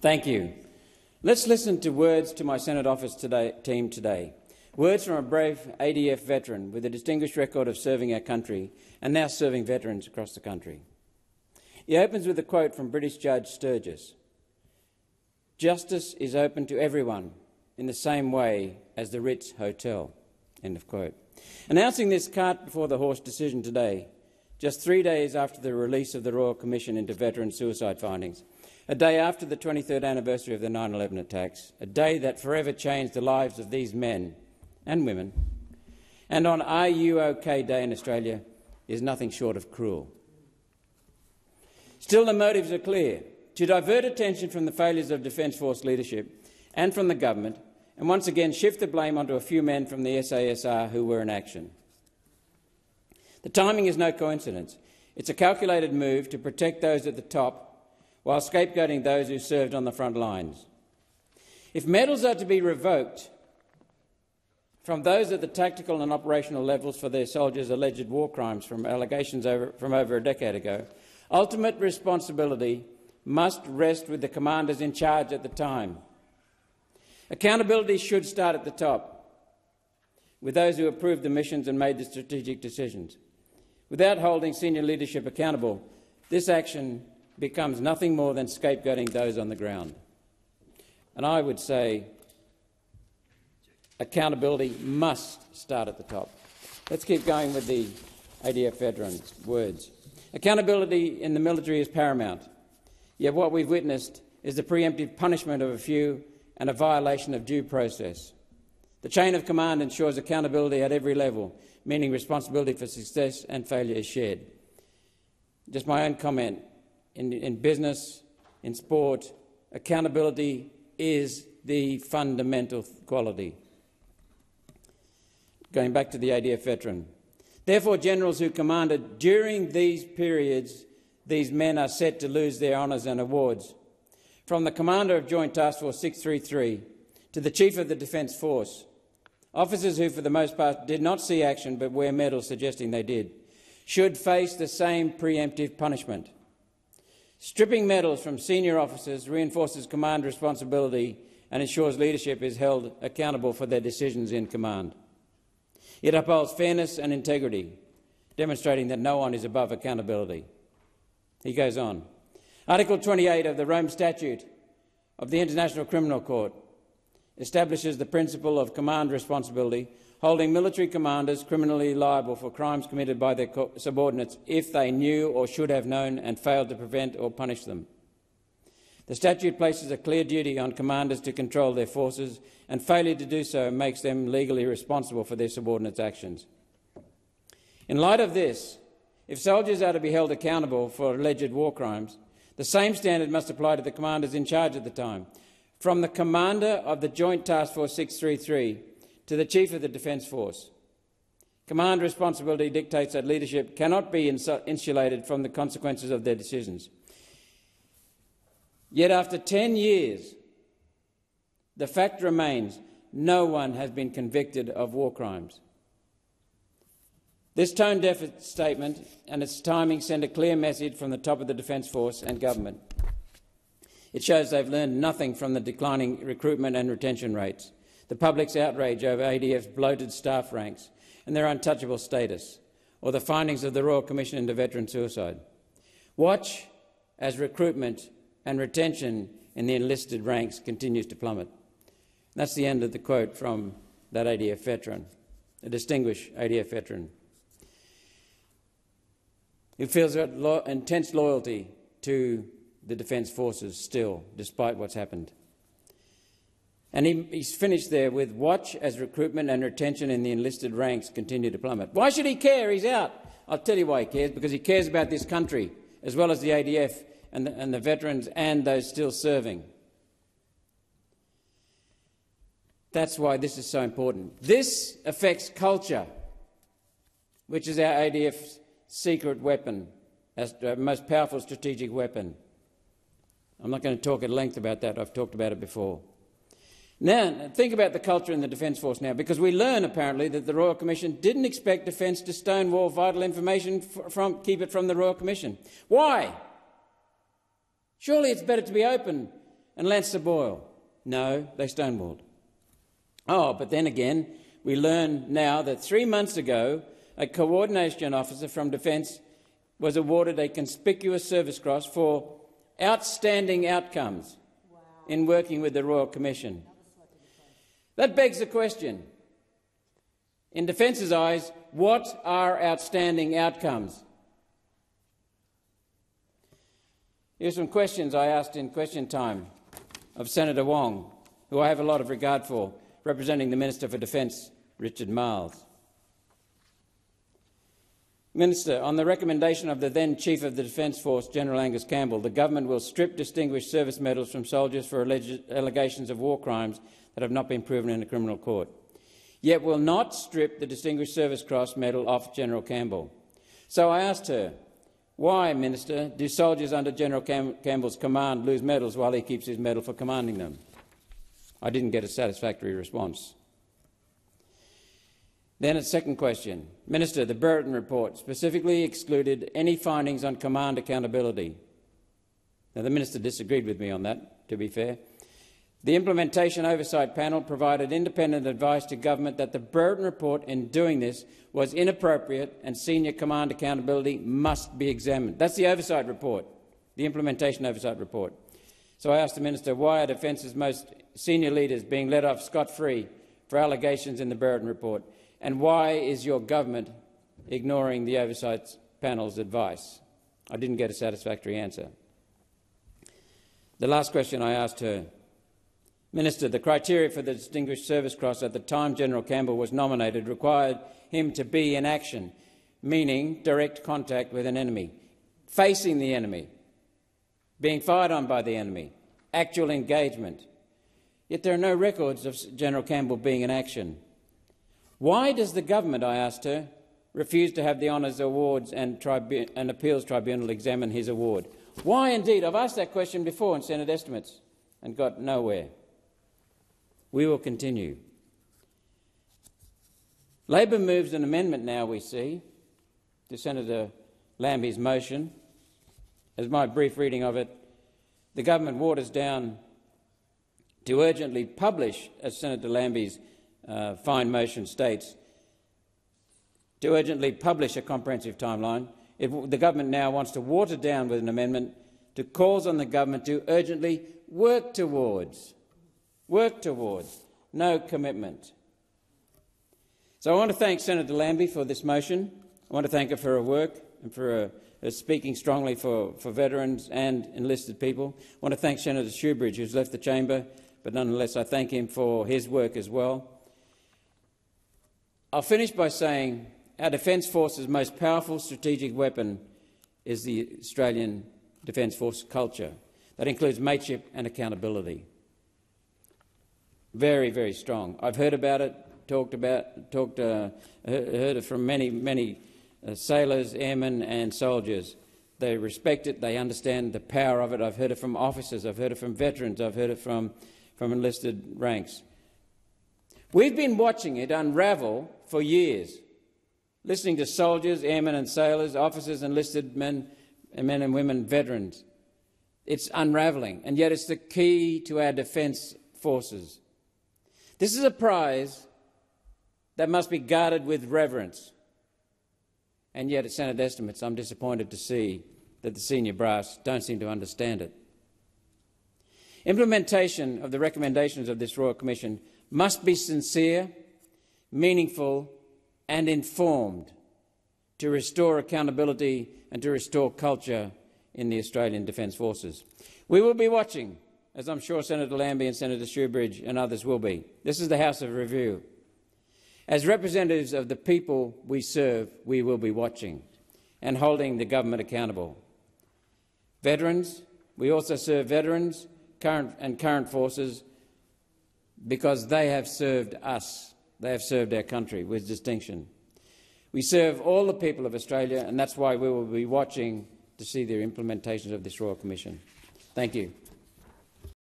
Thank you. Let's listen to words to my Senate office today, team today. Words from a brave ADF veteran with a distinguished record of serving our country and now serving veterans across the country. He opens with a quote from British Judge Sturgis Justice is open to everyone in the same way as the Ritz Hotel. End of quote. Announcing this cart before the horse decision today, just three days after the release of the Royal Commission into veteran suicide findings, a day after the 23rd anniversary of the 9 11 attacks, a day that forever changed the lives of these men and women, and on Are You OK Day in Australia is nothing short of cruel. Still, the motives are clear to divert attention from the failures of Defence Force leadership and from the government, and once again shift the blame onto a few men from the SASR who were in action. The timing is no coincidence. It's a calculated move to protect those at the top while scapegoating those who served on the front lines. If medals are to be revoked from those at the tactical and operational levels for their soldiers' alleged war crimes from allegations over, from over a decade ago, ultimate responsibility must rest with the commanders in charge at the time. Accountability should start at the top, with those who approved the missions and made the strategic decisions. Without holding senior leadership accountable, this action becomes nothing more than scapegoating those on the ground. And I would say accountability must start at the top. Let's keep going with the ADF veterans' words. Accountability in the military is paramount, yet what we've witnessed is the preemptive punishment of a few and a violation of due process. The chain of command ensures accountability at every level, meaning responsibility for success and failure is shared. Just my own comment in, in business, in sport, accountability is the fundamental quality. Going back to the ADF veteran. Therefore, generals who commanded during these periods, these men are set to lose their honours and awards. From the commander of Joint Task Force 633 to the chief of the Defence Force, officers who, for the most part, did not see action but wear medals suggesting they did, should face the same preemptive punishment. Stripping medals from senior officers reinforces command responsibility and ensures leadership is held accountable for their decisions in command. It upholds fairness and integrity, demonstrating that no one is above accountability. He goes on. Article 28 of the Rome Statute of the International Criminal Court establishes the principle of command responsibility holding military commanders criminally liable for crimes committed by their subordinates if they knew or should have known and failed to prevent or punish them. The statute places a clear duty on commanders to control their forces, and failure to do so makes them legally responsible for their subordinates' actions. In light of this, if soldiers are to be held accountable for alleged war crimes, the same standard must apply to the commanders in charge at the time. From the commander of the Joint Task Force 633 to the Chief of the Defence Force. Command responsibility dictates that leadership cannot be insulated from the consequences of their decisions. Yet after 10 years, the fact remains no one has been convicted of war crimes. This tone deaf statement and its timing send a clear message from the top of the Defence Force and government. It shows they've learned nothing from the declining recruitment and retention rates the public's outrage over ADF's bloated staff ranks and their untouchable status, or the findings of the Royal Commission into veteran suicide. Watch as recruitment and retention in the enlisted ranks continues to plummet. That's the end of the quote from that ADF veteran, a distinguished ADF veteran. He feels lo intense loyalty to the Defence Forces still, despite what's happened. And he, he's finished there with watch as recruitment and retention in the enlisted ranks continue to plummet. Why should he care? He's out. I'll tell you why he cares, because he cares about this country as well as the ADF and the, and the veterans and those still serving. That's why this is so important. This affects culture, which is our ADF's secret weapon, as the uh, most powerful strategic weapon. I'm not going to talk at length about that. I've talked about it before. Now, think about the culture in the Defence Force now, because we learn apparently that the Royal Commission didn't expect Defence to stonewall vital information from, keep it from the Royal Commission. Why? Surely it's better to be open and Lancer Boyle? No, they stonewalled. Oh, but then again, we learn now that three months ago, a coordination officer from Defence was awarded a conspicuous service cross for outstanding outcomes in working with the Royal Commission. That begs the question in Defence's eyes, what are outstanding outcomes? Here's some questions I asked in question time of Senator Wong, who I have a lot of regard for, representing the Minister for Defence, Richard Marles. Minister, on the recommendation of the then Chief of the Defence Force, General Angus Campbell, the government will strip Distinguished Service Medals from soldiers for allegations of war crimes that have not been proven in a criminal court, yet will not strip the Distinguished Service Cross medal off General Campbell. So I asked her, why, Minister, do soldiers under General Cam Campbell's command lose medals while he keeps his medal for commanding them? I didn't get a satisfactory response. Then a second question. Minister, the Brereton report specifically excluded any findings on command accountability. Now, the minister disagreed with me on that, to be fair. The Implementation Oversight Panel provided independent advice to government that the Brereton report in doing this was inappropriate and senior command accountability must be examined. That's the oversight report, the Implementation Oversight Report. So I asked the minister why are Defence's most senior leaders being let off scot-free for allegations in the Brereton report, and why is your government ignoring the Oversight Panel's advice? I didn't get a satisfactory answer. The last question I asked her Minister, the criteria for the Distinguished Service Cross at the time General Campbell was nominated required him to be in action, meaning direct contact with an enemy, facing the enemy, being fired on by the enemy, actual engagement. Yet there are no records of General Campbell being in action. Why does the government, I asked her, refuse to have the Honours Awards and, and Appeals Tribunal examine his award? Why indeed? I've asked that question before in Senate estimates and got nowhere. We will continue. Labor moves an amendment now, we see, to Senator Lambie's motion. As my brief reading of it, the government waters down to urgently publish, as Senator Lambie's uh, fine motion states, to urgently publish a comprehensive timeline. It, the government now wants to water down with an amendment to calls on the government to urgently work towards work towards, no commitment. So I want to thank Senator Lambie for this motion. I want to thank her for her work and for her, her speaking strongly for, for veterans and enlisted people. I want to thank Senator Shoebridge, who's left the chamber, but nonetheless I thank him for his work as well. I'll finish by saying our Defence Force's most powerful strategic weapon is the Australian Defence Force culture. That includes mateship and accountability. Very, very strong. I've heard about it, talked about, talked, uh, heard it from many, many uh, sailors, airmen, and soldiers. They respect it. They understand the power of it. I've heard it from officers. I've heard it from veterans. I've heard it from, from enlisted ranks. We've been watching it unravel for years, listening to soldiers, airmen, and sailors, officers, enlisted men, and men and women, veterans. It's unravelling, and yet it's the key to our defence forces. This is a prize that must be guarded with reverence. And yet, at Senate estimates, I'm disappointed to see that the senior brass don't seem to understand it. Implementation of the recommendations of this Royal Commission must be sincere, meaningful, and informed to restore accountability and to restore culture in the Australian Defence Forces. We will be watching as I'm sure Senator Lambie and Senator Shoebridge and others will be. This is the House of Review. As representatives of the people we serve, we will be watching and holding the government accountable. Veterans, we also serve veterans current and current forces because they have served us. They have served our country with distinction. We serve all the people of Australia, and that's why we will be watching to see the implementation of this Royal Commission. Thank you.